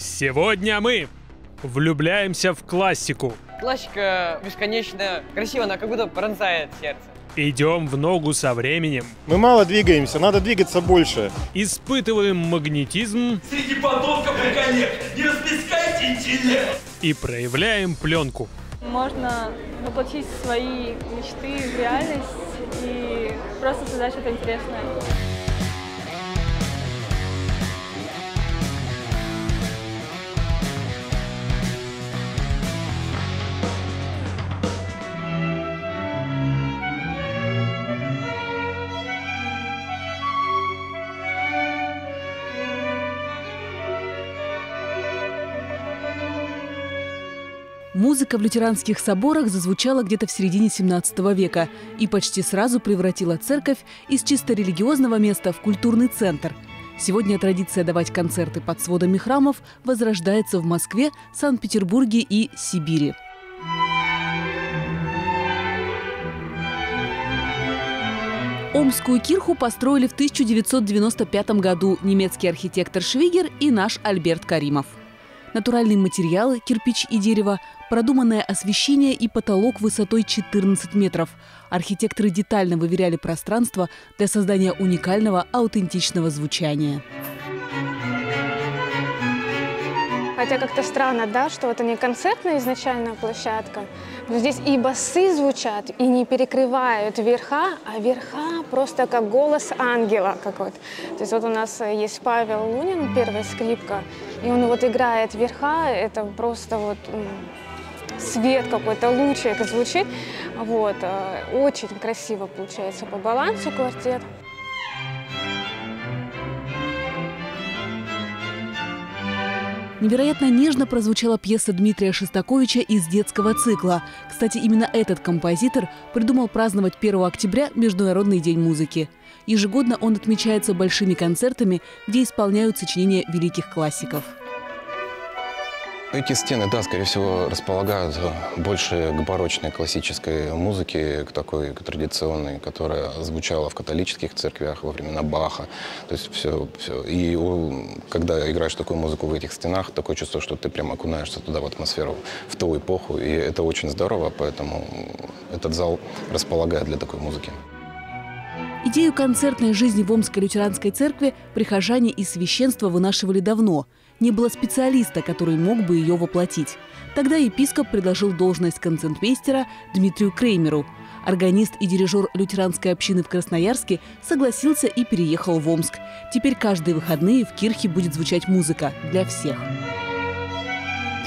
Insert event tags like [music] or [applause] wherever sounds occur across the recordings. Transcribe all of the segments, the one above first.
Сегодня мы влюбляемся в классику, Классика бесконечно красиво, она как будто пронзает сердце. идем в ногу со временем, Мы мало двигаемся, надо двигаться больше. испытываем магнетизм Среди подонков и коллег не расплескайте интеллект! и проявляем пленку. Можно воплотить свои мечты в реальность и просто создать что-то интересное. Музыка в лютеранских соборах зазвучала где-то в середине 17 века и почти сразу превратила церковь из чисто религиозного места в культурный центр. Сегодня традиция давать концерты под сводами храмов возрождается в Москве, Санкт-Петербурге и Сибири. Омскую кирху построили в 1995 году немецкий архитектор Швигер и наш Альберт Каримов. Натуральные материалы, кирпич и дерево, продуманное освещение и потолок высотой 14 метров. Архитекторы детально выверяли пространство для создания уникального аутентичного звучания. Хотя как-то странно, да, что это не концертная изначальная площадка, но здесь и басы звучат, и не перекрывают верха, а верха просто как голос ангела какой-то. То есть вот у нас есть Павел Лунин, первая скрипка, и он вот играет верха, это просто вот свет какой-то, лучик звучит. Вот, э, очень красиво получается по балансу квартет. Невероятно нежно прозвучала пьеса Дмитрия Шостаковича из детского цикла. Кстати, именно этот композитор придумал праздновать 1 октября Международный день музыки. Ежегодно он отмечается большими концертами, где исполняют сочинения великих классиков. Эти стены, да, скорее всего, располагают больше к барочной классической музыке, к такой к традиционной, которая звучала в католических церквях во времена Баха. То есть все, все. И когда играешь такую музыку в этих стенах, такое чувство, что ты прям окунаешься туда, в атмосферу, в ту эпоху. И это очень здорово, поэтому этот зал располагает для такой музыки. Идею концертной жизни в Омской лютеранской церкви прихожане и священство вынашивали давно. Не было специалиста, который мог бы ее воплотить. Тогда епископ предложил должность концертмейстера Дмитрию Креймеру. Органист и дирижер лютеранской общины в Красноярске согласился и переехал в Омск. Теперь каждые выходные в кирхе будет звучать музыка для всех.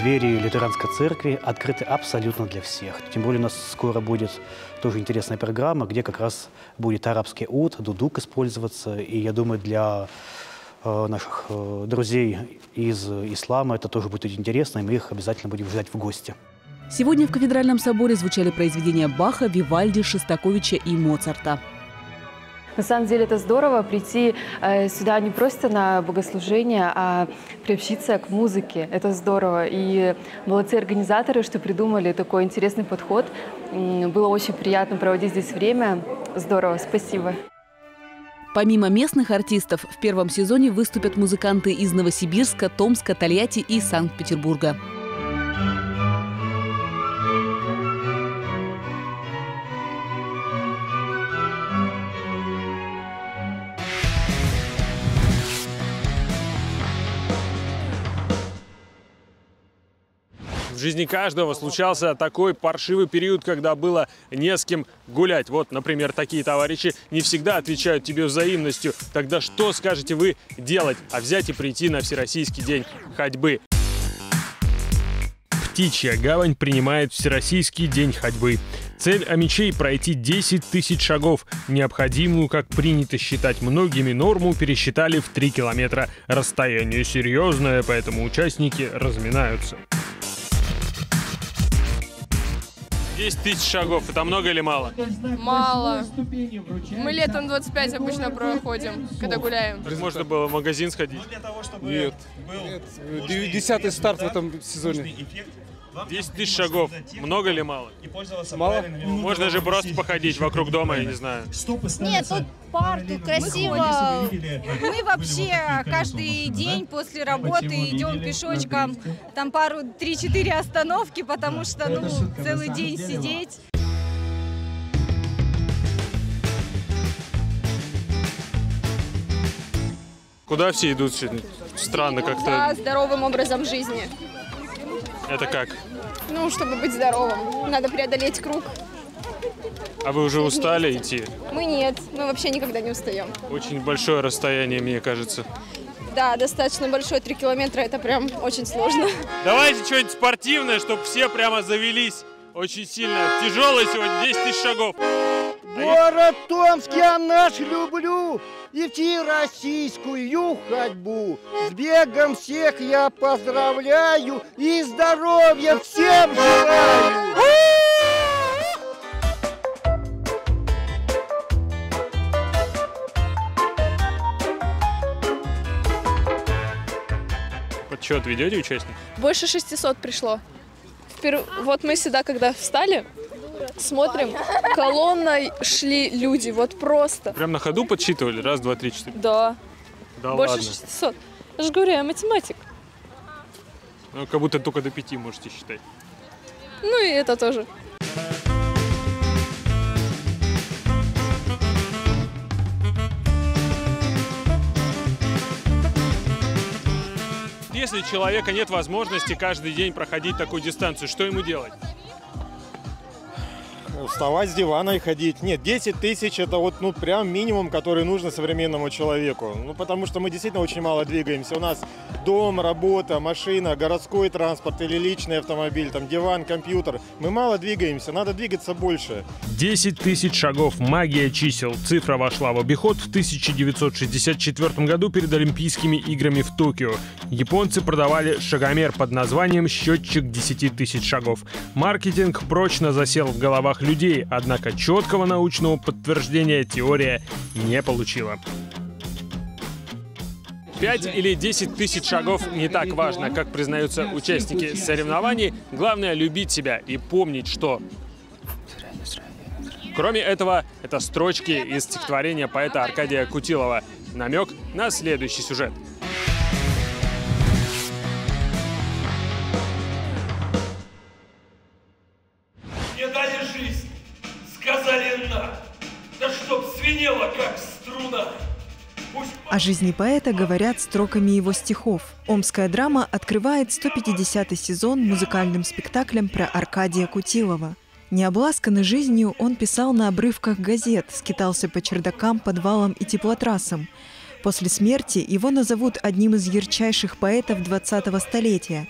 Двери лютеранской церкви открыты абсолютно для всех. Тем более у нас скоро будет тоже интересная программа, где как раз будет арабский ут, дудук использоваться. И я думаю, для э, наших э, друзей из ислама это тоже будет интересно, и мы их обязательно будем ждать в гости. Сегодня в кафедральном соборе звучали произведения Баха, Вивальди, Шостаковича и Моцарта. На самом деле это здорово прийти э, сюда не просто на богослужение, а приобщиться к музыке. Это здорово. И молодцы организаторы, что придумали такой интересный подход. Было очень приятно проводить здесь время. Здорово, спасибо. Помимо местных артистов, в первом сезоне выступят музыканты из Новосибирска, Томска, Тольятти и Санкт-Петербурга. Жизни каждого случался такой паршивый период, когда было не с кем гулять. Вот, например, такие товарищи не всегда отвечают тебе взаимностью. Тогда что скажете вы делать? А взять и прийти на Всероссийский день ходьбы. Птичья гавань принимает Всероссийский день ходьбы. Цель Амичей – пройти 10 тысяч шагов. Необходимую, как принято считать многими, норму пересчитали в 3 километра. Расстояние серьезное, поэтому участники разминаются. 10 тысяч шагов. Это много или мало? Мало. Мы летом 25 обычно проходим, когда гуляем. Можно было в магазин сходить. Нет. Нет. Десятый старт в этом сезоне. 10 тысяч шагов. Много или мало? Мало. Можно же просто походить вокруг дома, я не знаю. Нет, тут парк, тут красиво. Мы вообще каждый день после работы идем пешочком. Там пару, три-четыре остановки, потому что ну, целый день сидеть. Куда все идут сегодня? Странно За как-то. здоровым образом жизни. Это как? Ну, чтобы быть здоровым, надо преодолеть круг. А вы уже устали идти? Мы нет, мы вообще никогда не устаем. Очень большое расстояние, мне кажется. Да, достаточно большой, 3 километра, это прям очень сложно. Давайте что-нибудь спортивное, чтобы все прямо завелись. Очень сильно. Тяжелый сегодня, 10 тысяч шагов. Город Томск я наш люблю, идти российскую ходьбу. С бегом всех я поздравляю и здоровья всем желаю. Подсчет ведете участников? Больше 600 пришло. Впер- Вот мы сюда, когда встали, смотрим, колонной шли люди, вот просто. Прям на ходу подсчитывали? Раз, два, три, четыре. Да, Да больше ладно. 600. Я же говорю, я математик. Ну, как будто только до пяти можете считать. Ну и это тоже. Если у человека нет возможности каждый день проходить такую дистанцию, что ему делать? Вставать с дивана и ходить. Нет, 10 тысяч это вот ну прям минимум, который нужно современному человеку. Ну потому что мы действительно очень мало двигаемся. У нас дом, работа, машина, городской транспорт или личный автомобиль, там диван, компьютер. Мы мало двигаемся, надо двигаться больше. 10 тысяч шагов. Магия чисел. Цифра вошла в обиход в 1964 году перед Олимпийскими играми в Токио. Японцы продавали шагомер под названием «Счетчик 10 тысяч шагов». Маркетинг прочно засел в головах людей, однако четкого научного подтверждения теория не получила. 5 или 10 тысяч шагов не так важно, как признаются участники соревнований. Главное любить себя и помнить, что Кроме этого, это строчки из стихотворения поэта Аркадия Кутилова. Намек на следующий сюжет. О жизни поэта говорят строками его стихов. Омская драма открывает 150-й сезон музыкальным спектаклем про Аркадия Кутилова. Необласканный жизнью он писал на обрывках газет, скитался по чердакам, подвалам и теплотрассам. После смерти его назовут одним из ярчайших поэтов 20-го столетия.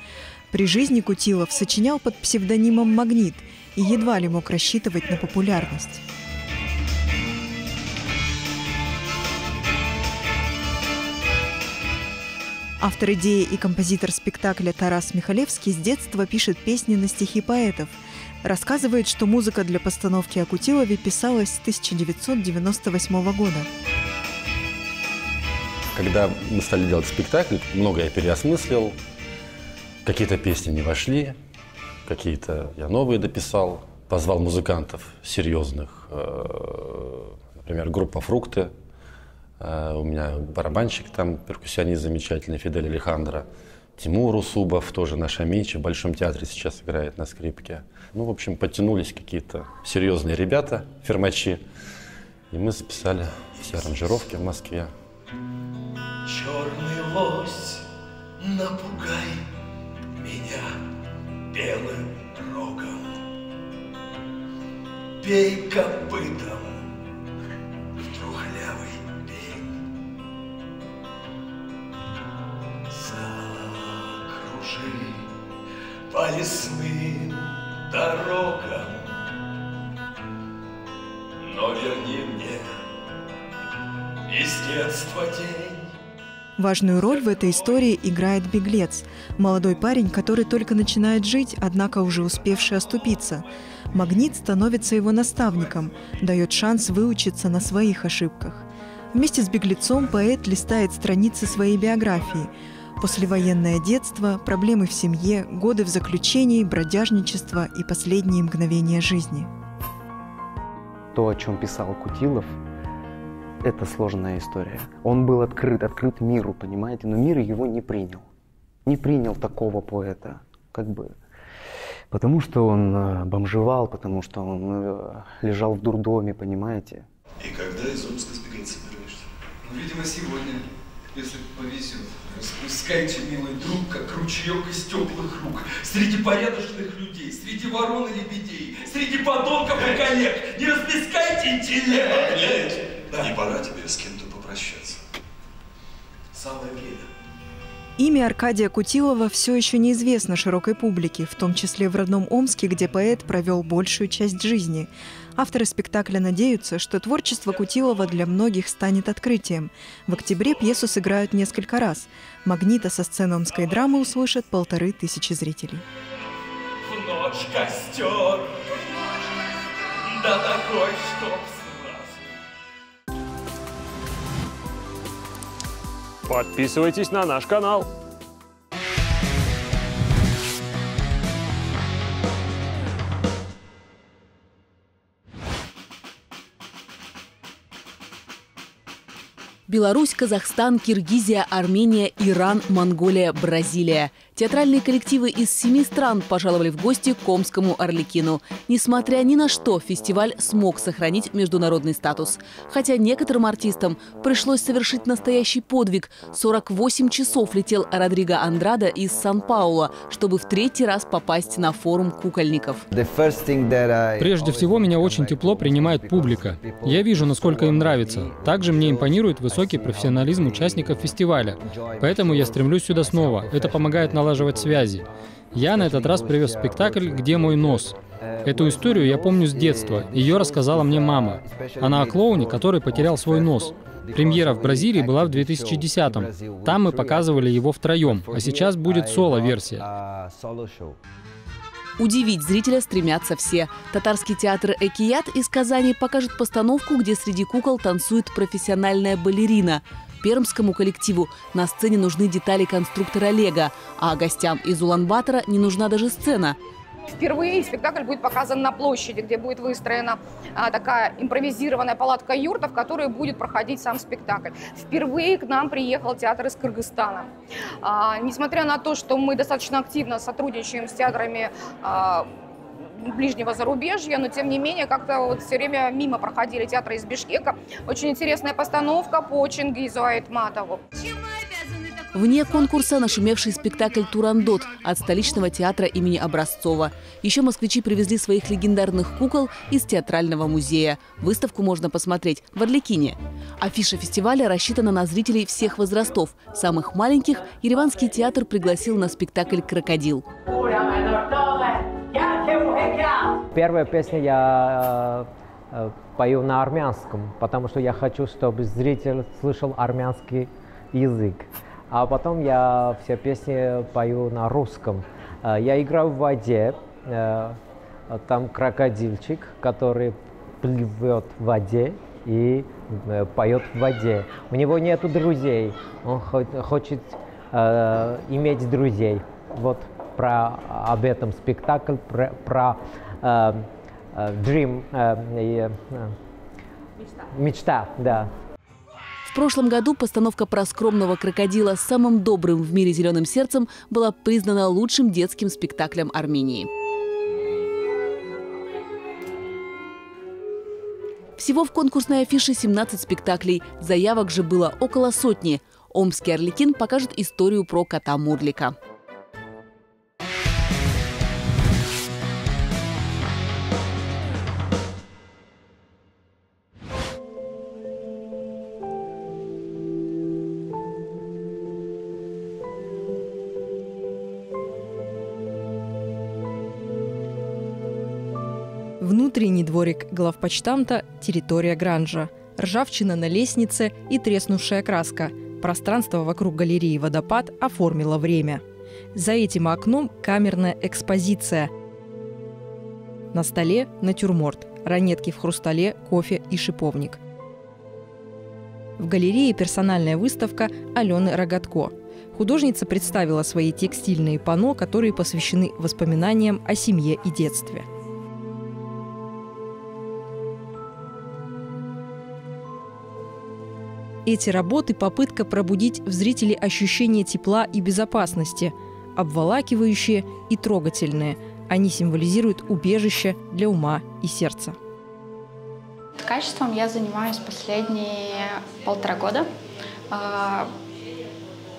При жизни Кутилов сочинял под псевдонимом «Магнит» и едва ли мог рассчитывать на популярность. Автор идеи и композитор спектакля Тарас Михалевский с детства пишет песни на стихи поэтов. Рассказывает, что музыка для постановки о писалась с 1998 года. Когда мы стали делать спектакль, многое я переосмыслил. Какие-то песни не вошли, какие-то я новые дописал. Позвал музыкантов серьезных, э, например, группа «Фрукты». Э, У меня барабанщик там, перкуссионист замечательный, Фидель Алехандро. Тимур Усубов, тоже наш Амичи, в Большом театре сейчас играет на скрипке. Ну, в общем, подтянулись какие-то серьезные ребята, фермачи. И мы записали все аранжировки в Москве. черный лось, напугай меня белым рогом. Бей копытом по лесным дорогам, но верни мне из детства день. Важную роль в этой истории играет беглец, молодой парень, который только начинает жить, однако уже успевший оступиться. Магнит становится его наставником, дает шанс выучиться на своих ошибках. Вместе с беглецом поэт листает страницы своей биографии. Послевоенное детство, проблемы в семье, годы в заключении, бродяжничество и последние мгновения жизни. То, о чем писал Кутилов, это сложная история. Он был открыт, открыт миру, понимаете, но мир его не принял. Не принял такого поэта, как бы. Потому что он э, бомжевал, потому что он э, лежал в дурдоме, понимаете. И когда из Омска сбегать собираешься? Ну, видимо, сегодня, если повезет. Распускайте, милый друг, как ручеек из теплых рук. Среди порядочных людей, среди ворон и лебедей, среди подонков и коллег. Не расплескайте интеллект! Нет, да. не пора тебе с кем-то попрощаться. Самое время. Имя Аркадия Кутилова все еще неизвестно широкой публике, в том числе в родном Омске, где поэт провел большую часть жизни. Авторы спектакля надеются, что творчество Кутилова для многих станет открытием. В октябре пьесу сыграют несколько раз. «Магнита» со сцены омской драмы услышат полторы тысячи зрителей. В ночь костер, да такой, чтоб Подписывайтесь на наш канал. Беларусь, Казахстан, Киргизия, Армения, Иран, Монголия, Бразилия. Театральные коллективы из семи стран пожаловали в гости к Омскому Орликину. Несмотря ни на что, фестиваль смог сохранить международный статус. Хотя некоторым артистам пришлось совершить настоящий подвиг. 48 часов летел Родриго Андрада из Сан-Паула, чтобы в третий раз попасть на форум кукольников. Прежде всего, меня очень тепло принимает публика. Я вижу, насколько им нравится. Также мне импонирует высокий профессионализм участников фестиваля. Поэтому я стремлюсь сюда снова. Это помогает наладить налаживать связи. Я на этот раз привез спектакль «Где мой нос?». Эту историю я помню с детства. Ее рассказала мне мама. Она о клоуне, который потерял свой нос. Премьера в Бразилии была в 2010-м. Там мы показывали его втроем, а сейчас будет соло-версия. Удивить зрителя стремятся все. Татарский театр «Экият» из Казани покажет постановку, где среди кукол танцует профессиональная балерина. Пермскому коллективу на сцене нужны детали конструктора Лего, а гостям из Улан-Батора не нужна даже сцена. Впервые спектакль будет показан на площади, где будет выстроена а, такая импровизированная палатка юрта, в которой будет проходить сам спектакль. Впервые к нам приехал театр из Кыргызстана. А, несмотря на то, что мы достаточно активно сотрудничаем с театрами а, ближнего зарубежья, но тем не менее как-то вот все время мимо проходили театры из Бишкека. Очень интересная постановка по Чингизу Айтматову. Вне конкурса нашумевший спектакль «Турандот» от столичного театра имени Образцова. Еще москвичи привезли своих легендарных кукол из театрального музея. Выставку можно посмотреть в Орликине. Афиша фестиваля рассчитана на зрителей всех возрастов. Самых маленьких Ереванский театр пригласил на спектакль «Крокодил». Первая песня я э, пою на армянском, потому что я хочу, чтобы зритель слышал армянский язык. А потом я все песни пою на русском. Э, я играю в воде, э, там крокодильчик, который плывет в воде и э, поет в воде. У него нету друзей, он хочет э, иметь друзей. Вот про об этом спектакль про, про э, э, dream э, э, мечта, да. В прошлом году постановка про скромного крокодила с самым добрым в мире зеленым сердцем была признана лучшим детским спектаклем Армении. Всего в конкурсной афише 17 спектаклей. Заявок же было около сотни. Омский Орликин покажет историю про кота Мурлика. Дворик главпочтамта – территория Гранжа. Ржавчина на лестнице и треснувшая краска. Пространство вокруг галереи «Водопад» оформило время. За этим окном камерная экспозиция. На столе – натюрморт, ранетки в хрустале, кофе и шиповник. В галерее персональная выставка Алены Рогатко. Художница представила свои текстильные панно, которые посвящены воспоминаниям о семье и детстве. Эти работы – попытка пробудить в зрителе ощущение тепла и безопасности, обволакивающие и трогательные. Они символизируют убежище для ума и сердца. Ткачеством я занимаюсь последние полтора года.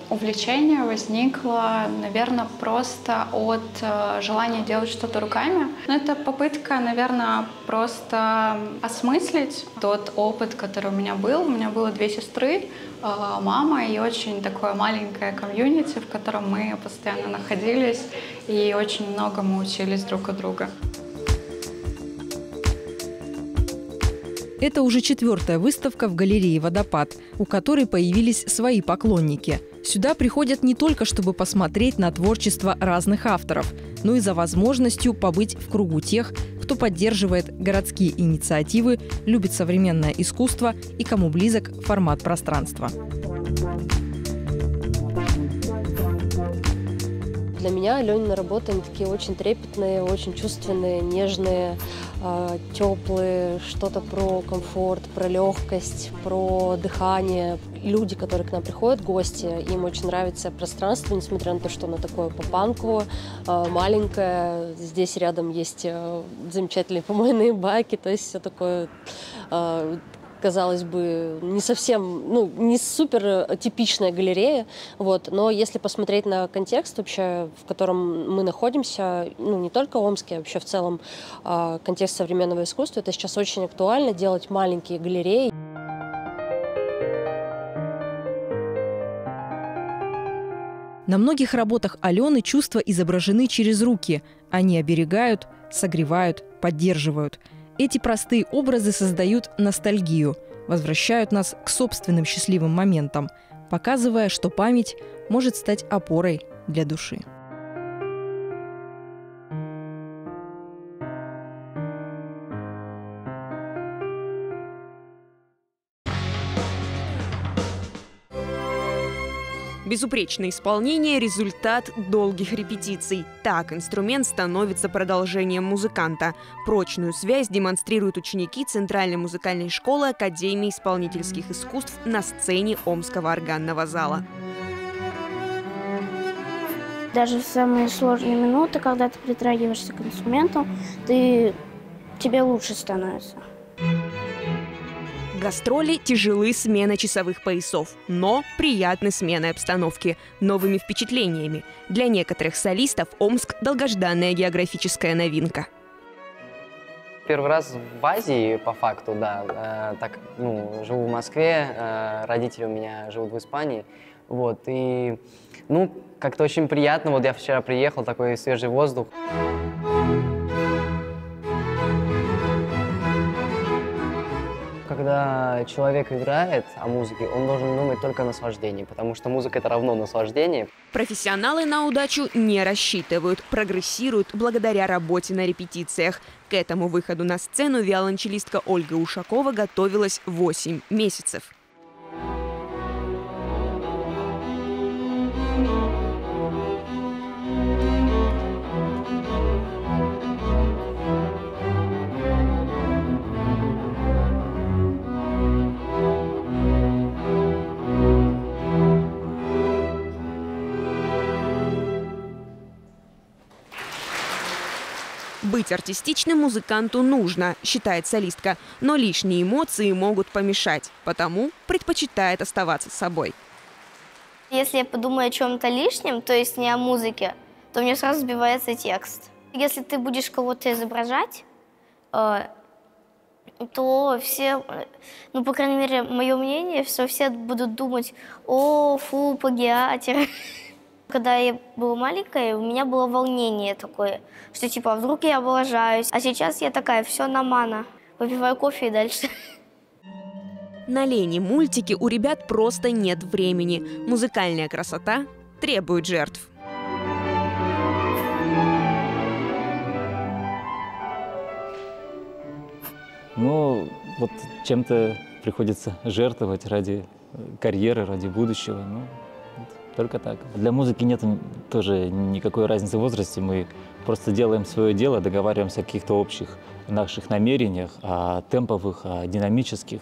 Увлечение возникло, наверное, просто от э, желания делать что-то руками. Но это попытка, наверное, просто осмыслить тот опыт, который у меня был. У меня было две сестры, э, мама и очень такое маленькое комьюнити, в котором мы постоянно находились и очень много мы учились друг от друга. Это уже четвертая выставка в галерее «Водопад», у которой появились свои поклонники. Сюда приходят не только, чтобы посмотреть на творчество разных авторов, но и за возможностью побыть в кругу тех, кто поддерживает городские инициативы, любит современное искусство и кому близок формат пространства. Для меня Аленина работы они такие очень трепетные, очень чувственные, нежные. А, теплые, что-то про комфорт, про легкость, про дыхание. Люди, которые к нам приходят, гости, им очень нравится пространство, несмотря на то, что оно такое по-панково, а, маленькое. Здесь рядом есть а, замечательные [laughs] помойные баки, то есть все такое казалось бы, не совсем, ну, не супер типичная галерея, вот, но если посмотреть на контекст вообще, в котором мы находимся, ну, не только Омске, а вообще в целом э, контекст современного искусства, это сейчас очень актуально делать маленькие галереи. На многих работах Алены чувства изображены через руки. Они оберегают, согревают, поддерживают – эти простые образы создают ностальгию, возвращают нас к собственным счастливым моментам, показывая, что память может стать опорой для души. Безупречное исполнение – результат долгих репетиций. Так инструмент становится продолжением музыканта. Прочную связь демонстрируют ученики Центральной музыкальной школы Академии исполнительских искусств на сцене Омского органного зала. Даже в самые сложные минуты, когда ты притрагиваешься к инструменту, ты, тебе лучше становится. Гастроли тяжелы смена часовых поясов, но приятны сменой обстановки, новыми впечатлениями. Для некоторых солистов Омск – долгожданная географическая новинка. Первый раз в Азии, по факту, да. Э, так, ну, живу в Москве, э, родители у меня живут в Испании. Вот, и, ну, как-то очень приятно. Вот я вчера приехал, такой свежий воздух. Когда человек играет о музыке, он должен думать только о наслаждении, потому что музыка — это равно наслаждение. Профессионалы на удачу не рассчитывают, прогрессируют благодаря работе на репетициях. К этому выходу на сцену виолончелистка Ольга Ушакова готовилась 8 месяцев. Быть артистичным музыканту нужно, считает солистка, но лишние эмоции могут помешать, потому предпочитает оставаться собой. Если я подумаю о чем-то лишнем, то есть не о музыке, то мне сразу сбивается текст. Если ты будешь кого-то изображать, э, то все, ну, по крайней мере, мое мнение, что все будут думать, о, фу, плагиатер. [laughs] Когда я была маленькая, у меня было волнение такое, что типа, а вдруг я облажаюсь. А сейчас я такая, все на мана. Выпиваю кофе и дальше. На лени мультики у ребят просто нет времени. Музыкальная красота требует жертв. Ну, вот чем-то приходится жертвовать ради карьеры, ради будущего. Ну, Только так. Для музыки нет тоже никакой разницы в возрасте. Мы просто делаем свое дело, договариваемся о каких-то общих наших намерениях, о темповых, о динамических.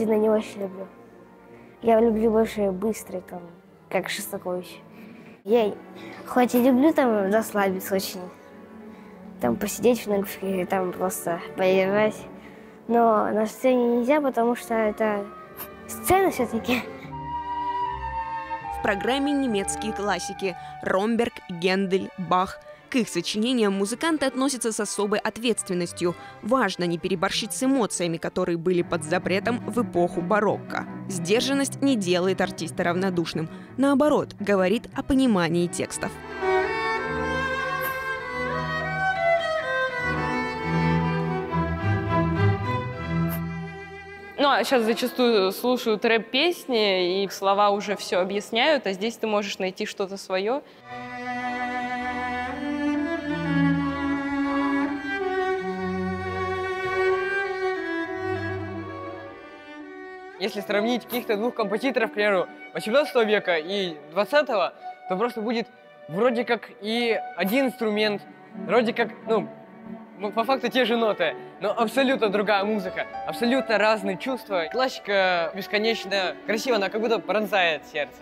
Медленно не очень люблю. Я люблю больше быстрый, там, как Шостакович. Я хоть и люблю там расслабиться очень, там посидеть в Netflix, там просто поиграть, но на сцене нельзя, потому что это сцена все-таки. В программе немецкие классики Ромберг, Гендель, Бах. К их сочинениям музыканты относятся с особой ответственностью. Важно не переборщить с эмоциями, которые были под запретом в эпоху барокко. Сдержанность не делает артиста равнодушным. Наоборот, говорит о понимании текстов. Ну, а сейчас зачастую слушаю трэп-песни, и слова уже все объясняют, а здесь ты можешь найти что-то свое. Если сравнить каких-то двух композиторов, к примеру, 18 века и 20 то просто будет вроде как и один инструмент, вроде как, ну, по факту те же ноты, но абсолютно другая музыка, абсолютно разные чувства. Классика бесконечно красива, она как будто пронзает сердце.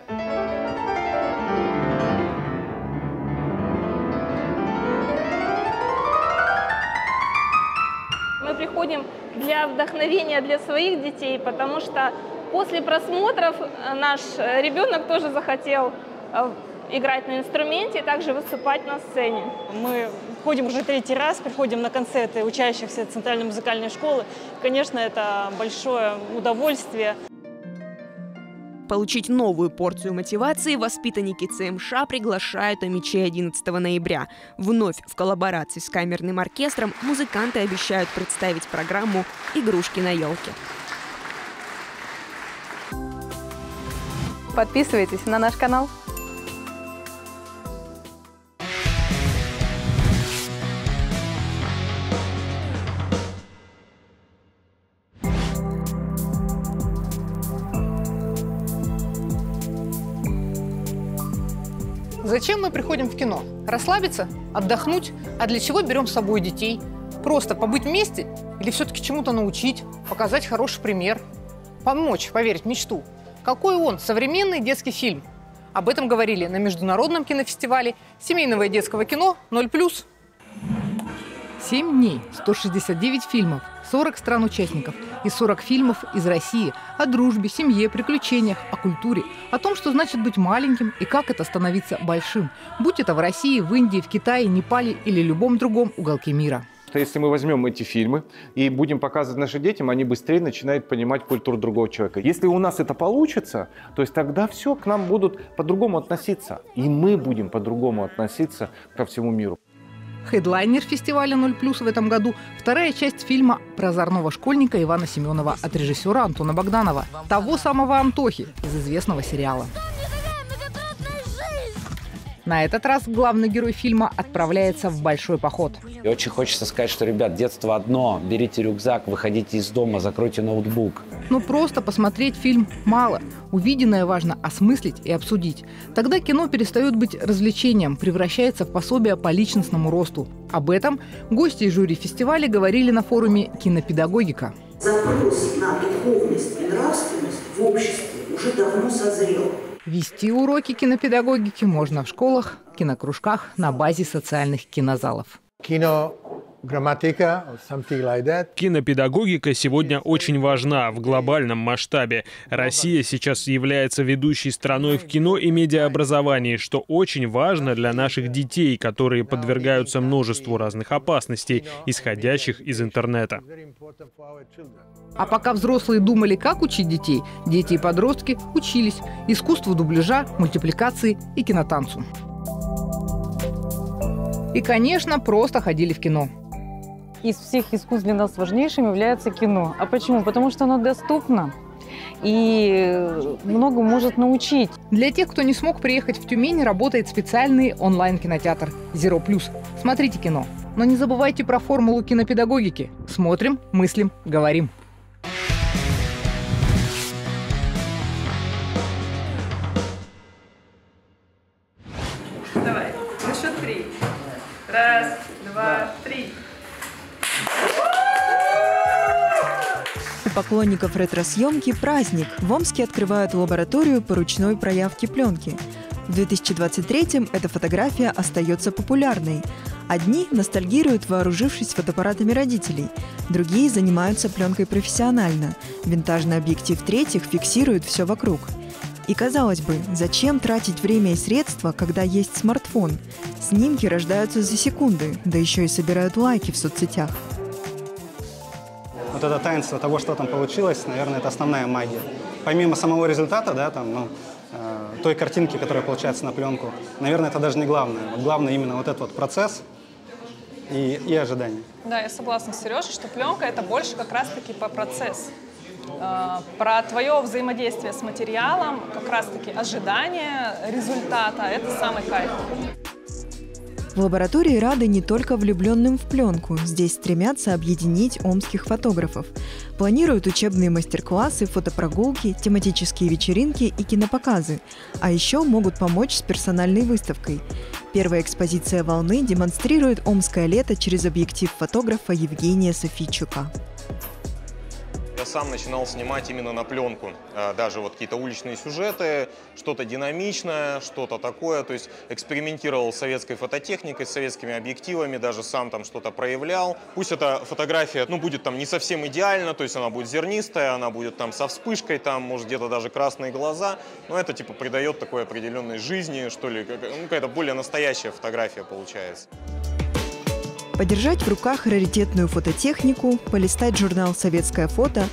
Мы приходим для вдохновения для своих детей, потому что после просмотров наш ребенок тоже захотел играть на инструменте и также выступать на сцене. Мы ходим уже третий раз, приходим на концерты учащихся Центральной музыкальной школы. Конечно, это большое удовольствие. Получить новую порцию мотивации воспитанники ЦМШ приглашают Амичей 11 ноября. Вновь в коллаборации с камерным оркестром музыканты обещают представить программу «Игрушки на елке». Подписывайтесь на наш канал. Зачем мы приходим в кино? Расслабиться? Отдохнуть? А для чего берем с собой детей? Просто побыть вместе? Или все-таки чему-то научить? Показать хороший пример? Помочь поверить мечту? Какой он, современный детский фильм? Об этом говорили на Международном кинофестивале семейного и детского кино «0+.» 7 дней, 169 фильмов, 40 стран-участников и 40 фильмов из России о дружбе, семье, приключениях, о культуре, о том, что значит быть маленьким и как это становиться большим, будь это в России, в Индии, в Китае, Непале или любом другом уголке мира. Если мы возьмем эти фильмы и будем показывать нашим детям, они быстрее начинают понимать культуру другого человека. Если у нас это получится, то есть тогда все к нам будут по-другому относиться. И мы будем по-другому относиться ко всему миру. Хедлайнер фестиваля «0+,» в этом году – вторая часть фильма про озорного школьника Ивана Семенова от режиссера Антона Богданова, того самого Антохи из известного сериала. На этот раз главный герой фильма отправляется в большой поход. И очень хочется сказать, что, ребят, детство одно. Берите рюкзак, выходите из дома, закройте ноутбук. Но просто посмотреть фильм мало. Увиденное важно осмыслить и обсудить. Тогда кино перестает быть развлечением, превращается в пособие по личностному росту. Об этом гости и жюри фестиваля говорили на форуме «Кинопедагогика». Запрос на духовность и нравственность в обществе уже давно созрел. Вести уроки кинопедагогики можно в школах, кинокружках на базе социальных кинозалов. Кино Кинопедагогика сегодня очень важна в глобальном масштабе. Россия сейчас является ведущей страной в кино и медиаобразовании, что очень важно для наших детей, которые подвергаются множеству разных опасностей, исходящих из интернета. А пока взрослые думали, как учить детей, дети и подростки учились искусству дубляжа, мультипликации и кинотанцу. И, конечно, просто ходили в кино. Из всех искусств для нас важнейшим является кино. А почему? Потому что оно доступно и много может научить. Для тех, кто не смог приехать в Тюмень, работает специальный онлайн-кинотеатр «Зеро Плюс». Смотрите кино. Но не забывайте про формулу кинопедагогики. Смотрим, мыслим, говорим. Поклонников ретро-съемки праздник. В Омске открывают лабораторию по ручной проявке пленки. В 2023-м эта фотография остается популярной. Одни ностальгируют, вооружившись фотоаппаратами родителей. Другие занимаются пленкой профессионально. Винтажный объектив третьих фиксирует все вокруг. И казалось бы, зачем тратить время и средства, когда есть смартфон? Снимки рождаются за секунды, да еще и собирают лайки в соцсетях. Вот это таинство того, что там получилось, наверное, это основная магия. Помимо самого результата, да, там, ну, э, той картинки, которая получается на пленку, наверное, это даже не главное. Вот главное именно вот этот вот процесс и, и ожидание. Да, я согласна с Сережей, что пленка это больше как раз-таки по процесс. Э, про твое взаимодействие с материалом, как раз-таки ожидание результата, это самый кайф. В лаборатории рады не только влюбленным в пленку. Здесь стремятся объединить омских фотографов. Планируют учебные мастер-классы, фотопрогулки, тематические вечеринки и кинопоказы. А еще могут помочь с персональной выставкой. Первая экспозиция «Волны» демонстрирует омское лето через объектив фотографа Евгения Софийчука. Я сам начинал снимать именно на пленку, а, даже вот какие-то уличные сюжеты, что-то динамичное, что-то такое, то есть экспериментировал с советской фототехникой, с советскими объективами, даже сам там что-то проявлял. Пусть эта фотография, ну, будет там не совсем идеально, то есть она будет зернистая, она будет там со вспышкой, там, может, где-то даже красные глаза, но это, типа, придает такой определенной жизни, что ли, ну, какая-то более настоящая фотография получается. Подержать в руках раритетную фототехнику, полистать журнал «Советское фото»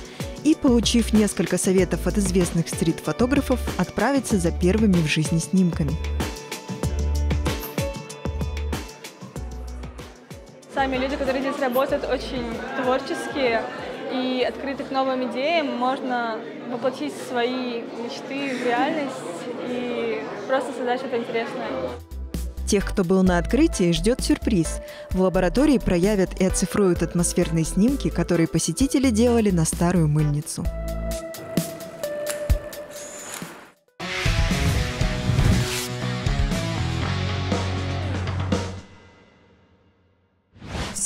и, получив несколько советов от известных стрит-фотографов, отправиться за первыми в жизни снимками. Сами люди, которые здесь работают, очень творческие и открыты к новым идеям. Можно воплотить свои мечты в реальность и просто создать что-то интересное. Тех, кто был на открытии, ждет сюрприз. В лаборатории проявят и оцифруют атмосферные снимки, которые посетители делали на старую мыльницу.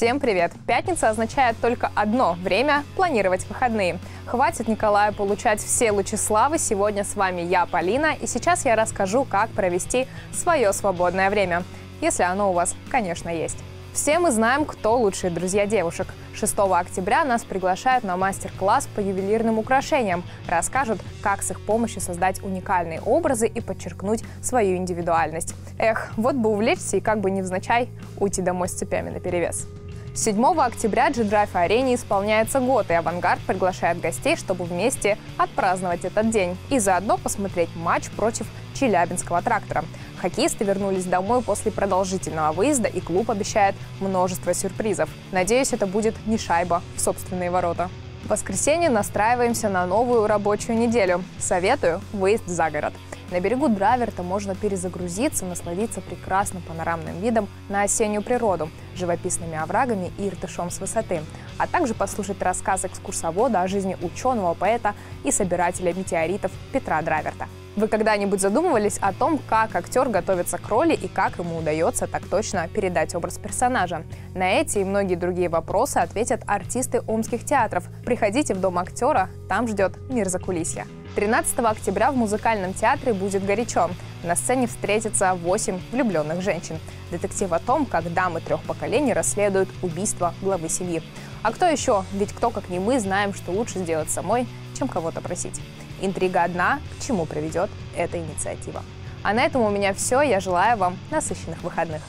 Всем привет! Пятница означает только одно – время планировать выходные. Хватит Николая получать все лучи славы. Сегодня с вами я, Полина, и сейчас я расскажу, как провести свое свободное время. Если оно у вас, конечно, есть. Все мы знаем, кто лучшие друзья девушек. 6 октября нас приглашают на мастер-класс по ювелирным украшениям. Расскажут, как с их помощью создать уникальные образы и подчеркнуть свою индивидуальность. Эх, вот бы увлечься и как бы невзначай уйти домой с цепями наперевес. 7 октября G-Drive арене исполняется год, и «Авангард» приглашает гостей, чтобы вместе отпраздновать этот день и заодно посмотреть матч против Челябинского трактора. Хоккеисты вернулись домой после продолжительного выезда, и клуб обещает множество сюрпризов. Надеюсь, это будет не шайба в собственные ворота. В воскресенье настраиваемся на новую рабочую неделю. Советую выезд за город. На берегу Драверта можно перезагрузиться, насладиться прекрасным панорамным видом на осеннюю природу, живописными оврагами и иртышом с высоты, а также послушать рассказ экскурсовода о жизни ученого, поэта и собирателя метеоритов Петра Драверта. Вы когда-нибудь задумывались о том, как актер готовится к роли и как ему удается так точно передать образ персонажа? На эти и многие другие вопросы ответят артисты омских театров. Приходите в дом актера, там ждет мир за кулисья. 13 октября в музыкальном театре будет горячо. На сцене встретятся 8 влюбленных женщин. Детектив о том, как дамы трех поколений расследуют убийство главы семьи. А кто еще? Ведь кто, как не мы, знаем, что лучше сделать самой, чем кого-то просить. Интрига одна, к чему приведет эта инициатива. А на этом у меня все. Я желаю вам насыщенных выходных.